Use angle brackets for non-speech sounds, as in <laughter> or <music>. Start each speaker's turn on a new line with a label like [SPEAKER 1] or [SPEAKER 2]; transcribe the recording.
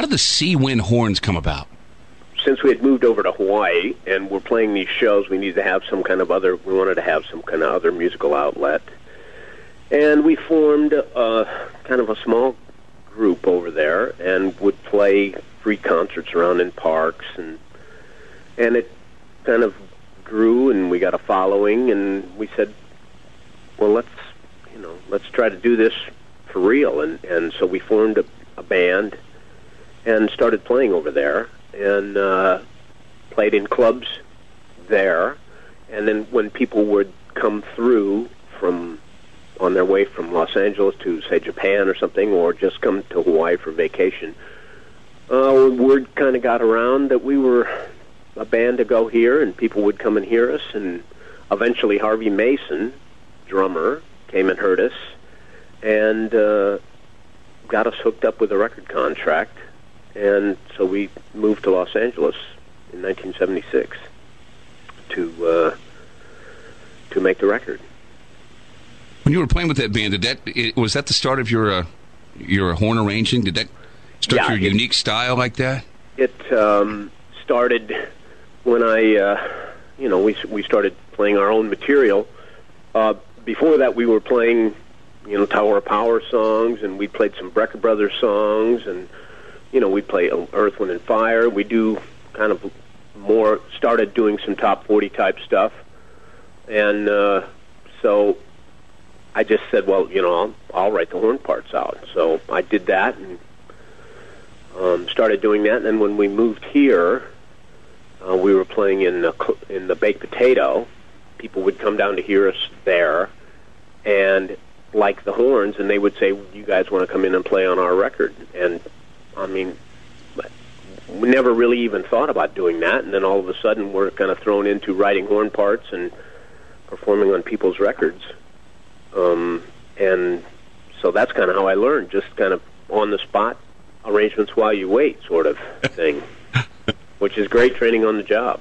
[SPEAKER 1] How did the Seawind horns come about?
[SPEAKER 2] Since we had moved over to Hawaii and we're playing these shows, we needed to have some kind of other. We wanted to have some kind of other musical outlet, and we formed uh, kind of a small group over there and would play free concerts around in parks and and it kind of grew and we got a following and we said well let's you know let's try to do this for real and and so we formed a, a band and started playing over there and uh played in clubs there. And then when people would come through from on their way from Los Angeles to say Japan or something or just come to Hawaii for vacation uh word kind of got around that we were a band to go here and people would come and hear us. And eventually Harvey Mason drummer came and heard us and uh, got us hooked up with a record contract, and so we moved to Los Angeles in 1976 to uh, to make the record.
[SPEAKER 1] When you were playing with that band, did that it, was that the start of your uh, your horn arranging? Did that start
[SPEAKER 2] Yeah,
[SPEAKER 1] your
[SPEAKER 2] it-
[SPEAKER 1] unique style like that?
[SPEAKER 2] It um, started when I, uh, you know, we we started playing our own material. Uh, before that, we were playing, you know, Tower of Power songs, and we played some Brecker Brothers songs, and you know, we play Earth, Wind, and Fire. We do kind of more started doing some top forty type stuff, and uh, so I just said, well, you know, I'll, I'll write the horn parts out. So I did that and um, started doing that. And then when we moved here, uh, we were playing in the, in the Baked Potato. People would come down to hear us there, and like the horns, and they would say, "You guys want to come in and play on our record?" And I mean, we never really even thought about doing that. And then all of a sudden, we're kind of thrown into writing horn parts and performing on people's records. Um, and so that's kind of how I learned, just kind of on the spot arrangements while you wait, sort of thing, <laughs> which is great training on the job.